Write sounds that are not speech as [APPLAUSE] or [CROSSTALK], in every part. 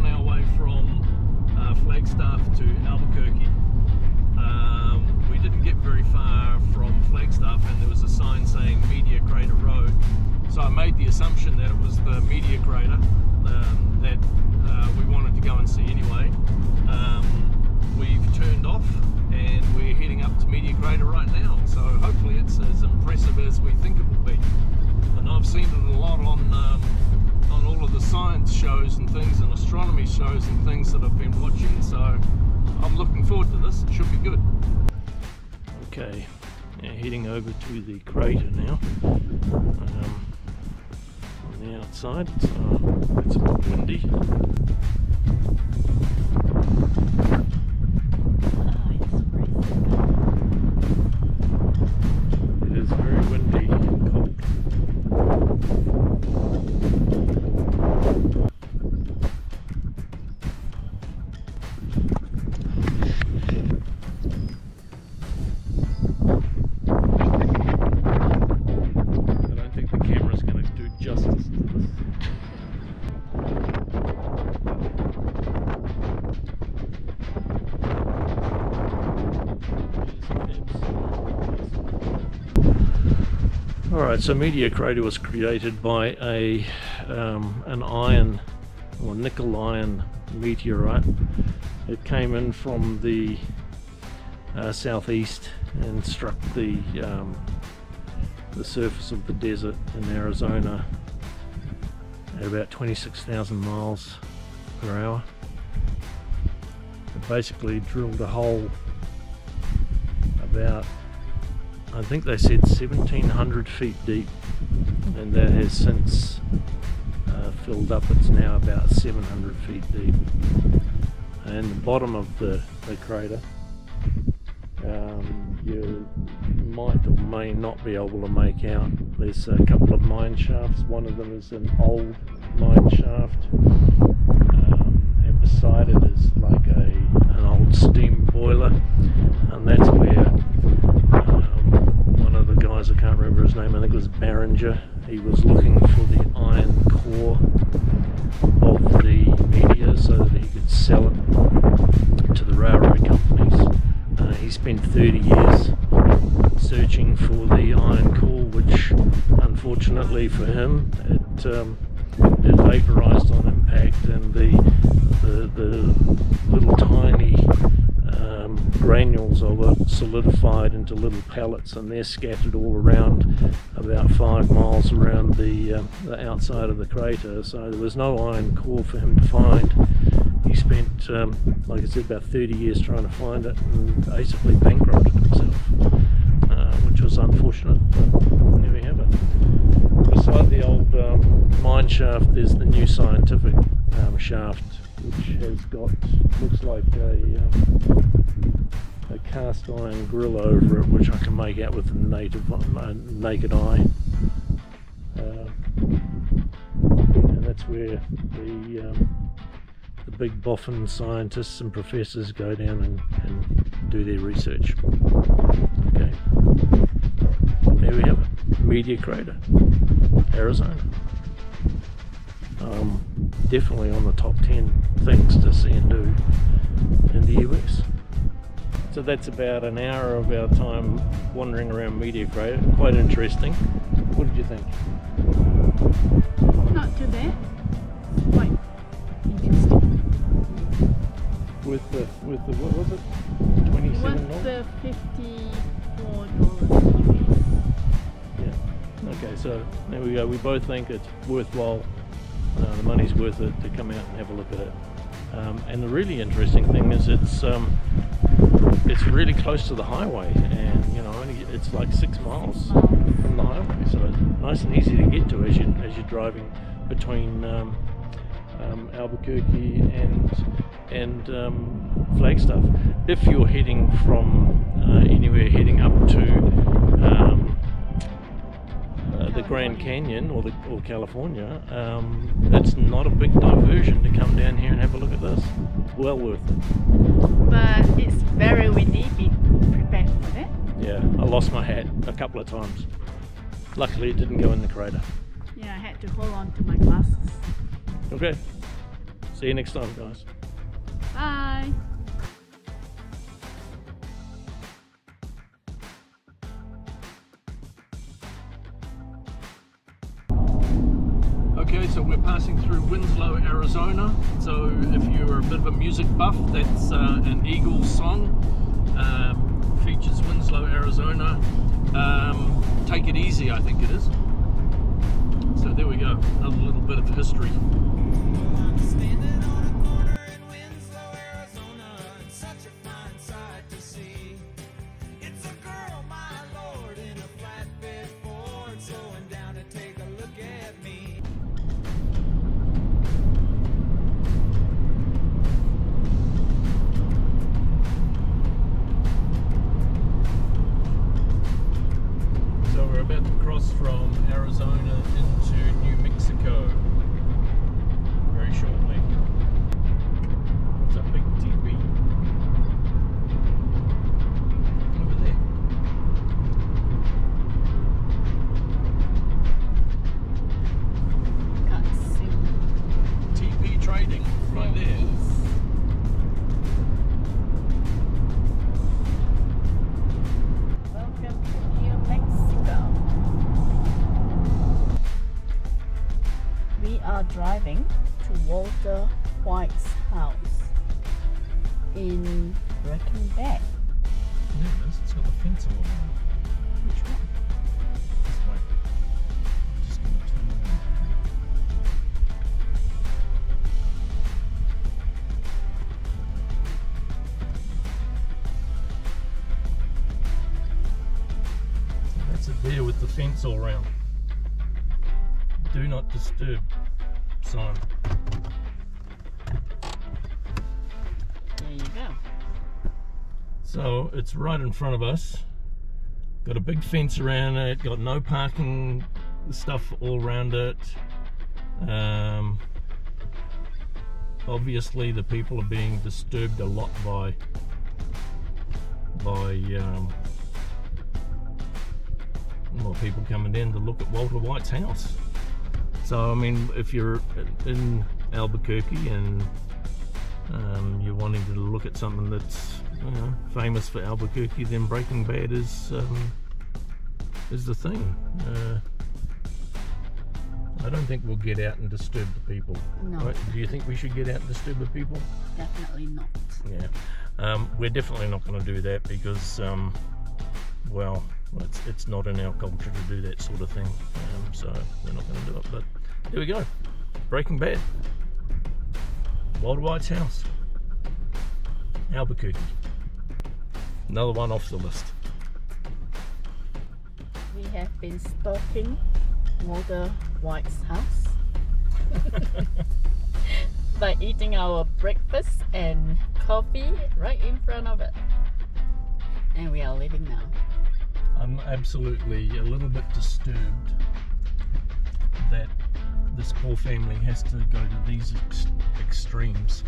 on our way from uh, Flagstaff to Albuquerque. Um, we didn't get very far from Flagstaff and there was a sign saying Meteor Crater Road. So I made the assumption that it was the Meteor crater um, that uh, we wanted to go and see anyway. Um, we've turned off and we're heading up to Meteor Crater right now. So hopefully it's as impressive as we think it will be. And I've seen it a lot on um, on all of the science shows and things and astronomy shows and things that I've been watching. So I'm looking forward to this. It should be good. Okay, now heading over to the crater now. Um, on the outside, it's a bit windy. Alright, so Meteor Crater was created by a um, an iron or nickel iron meteorite. It came in from the uh, southeast and struck the um, the surface of the desert in Arizona at about 26,000 miles per hour. It basically drilled a hole about, I think they said 1700 feet deep, and that has since uh, filled up. It's now about 700 feet deep. And the bottom of the, the crater um, you might or may not be able to make out. There's a couple of mine shafts. One of them is an old mine shaft, um, and beside it is like a an old steam boiler, and that's where um, one of the guys I can't remember his name. I think it was Barringer. He was looking for the iron core of the meteor so that he could sell it to the railroad companies. Uh, he spent 30 years searching for the iron core, which unfortunately for him, it, um, it vaporized of it solidified into little pellets, and they're scattered all around about five miles around the, um, the outside of the crater. So there was no iron core for him to find he spent, um, like I said, about 30 years trying to find it and basically bankrupted himself, uh, which was unfortunate, but there we have it. Beside the old um, mine shaft, there's the new scientific um, shaft, which has got, looks like a, um, a cast iron grill over it, which I can make out with the native, uh, naked eye. Uh, and that's where the um, the big boffin scientists and professors go down and, and do their research. Okay. There we have it. Meteor Crater, Arizona. Um, definitely on the top 10 things to see and do in the US. So that's about an hour of our time wandering around Meteor Crater. Quite interesting. What did you think? Not too bad. Quite interesting. With the with the what was it? Twenty seven What's the fifty-four dollars Yeah. Okay, so there we go. We both think it's worthwhile. Uh, the money's worth it to come out and have a look at it. Um, and the really interesting thing is it's um, it's really close to the highway, and you know only it's like six miles from the highway, so it's nice and easy to get to as you as you're driving between um, um, Albuquerque and and um, Flagstaff. If you're heading from uh, anywhere heading up to um, the Grand Canyon or the or California, um, it's not a big diversion to come down here and have a look at this. Well worth it. But it's very windy. Be prepared for that. Yeah, I lost my hat a couple of times. Luckily, it didn't go in the crater. Yeah, I had to hold on to my glasses. Okay, See you next time, guys. Bye. So we're passing through Winslow, Arizona. So if you're a bit of a music buff, that's uh, an Eagles song. Um, features Winslow, Arizona. Um, Take It Easy, I think it is. So there we go, another little bit of history. Driving to Walter White's house in Breaking Bad. It is. It's got the fence all around. Which one? This way. Just gonna turn around. That's it there with the fence all around. Do not disturb There you go. So it's right in front of us. Got a big fence around it. Got no parking stuff all around it. Um, obviously, the people are being disturbed a lot by by um, well, people coming in to look at Walter White's house. So I mean, if you're in Albuquerque and um, you're wanting to look at something that's you know, famous for Albuquerque, then Breaking Bad is um, is the thing. Uh, I don't think we'll get out and disturb the people. No. Right? Do you think we should get out and disturb the people? Definitely not. Yeah, um, we're definitely not going to do that because, um, well, it's, it's not in our culture to do that sort of thing. Um, so we're not going to do it. But there we go. Breaking Bad. Walter White's house. Albuquerque. Another one off the list. We have been stalking Walter White's house [LAUGHS] by eating our breakfast and coffee right in front of it. And we are leaving now. I'm absolutely a little bit disturbed that this poor family has to go to these ex- extremes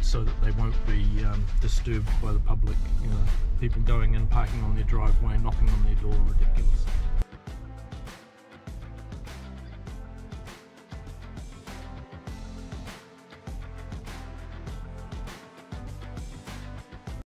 so that they won't be um, disturbed by the public. You know, people going in, parking on their driveway, knocking on their door, ridiculous.